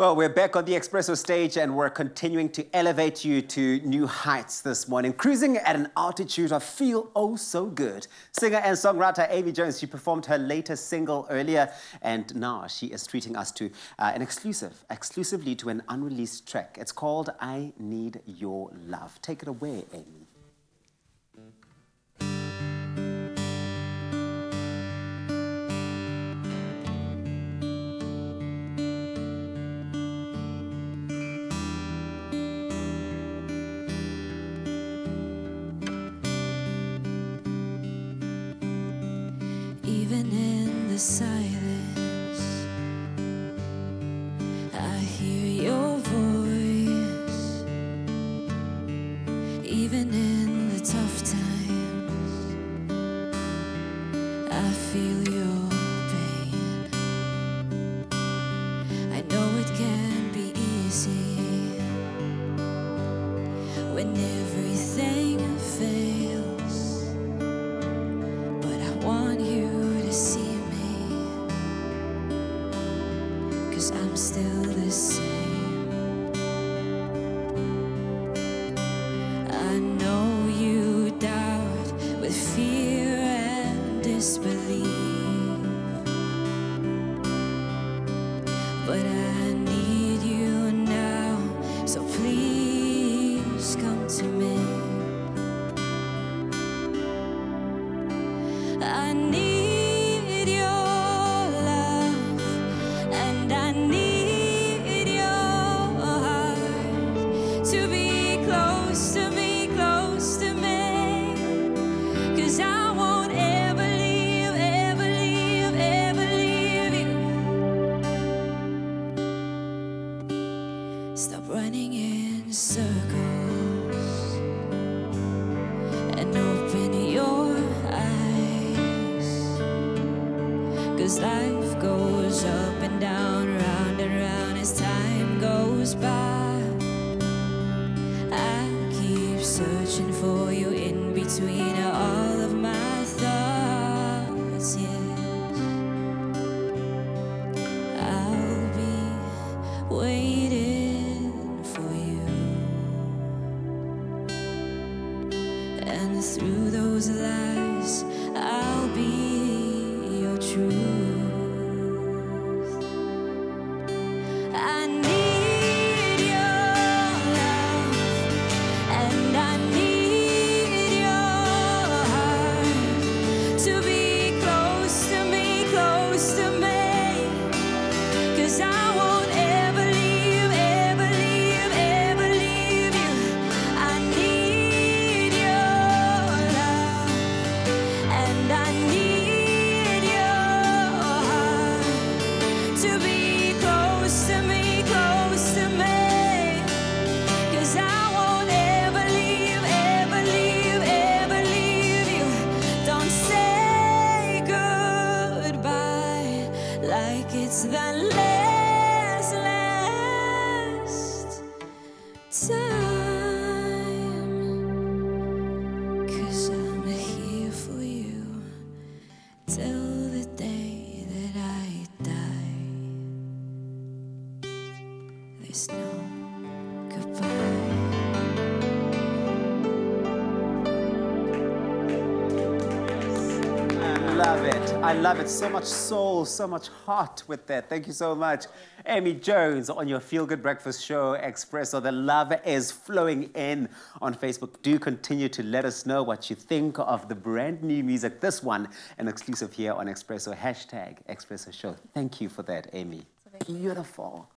Well, we're back on the Expresso stage and we're continuing to elevate you to new heights this morning, cruising at an altitude of feel oh so good. Singer and songwriter Amy Jones, she performed her latest single earlier and now she is treating us to uh, an exclusive, exclusively to an unreleased track. It's called I Need Your Love. Take it away, Amy. Silence, I hear your voice. Even in the tough times, I feel your pain. I know it can be easy when everything fails. Cause I'm still the same. I know you doubt with fear and disbelief. But I searching for you in between all through those lies, I'll be like it's the last, last time. Cause I'm here for you till the day that I die. There's no I love it. So much soul, so much heart with that. Thank you so much. Amy Jones on your Feel Good Breakfast Show, Expresso. The love is flowing in on Facebook. Do continue to let us know what you think of the brand new music. This one, an exclusive here on Expresso. Hashtag Expresso Show. Thank you for that, Amy. Beautiful.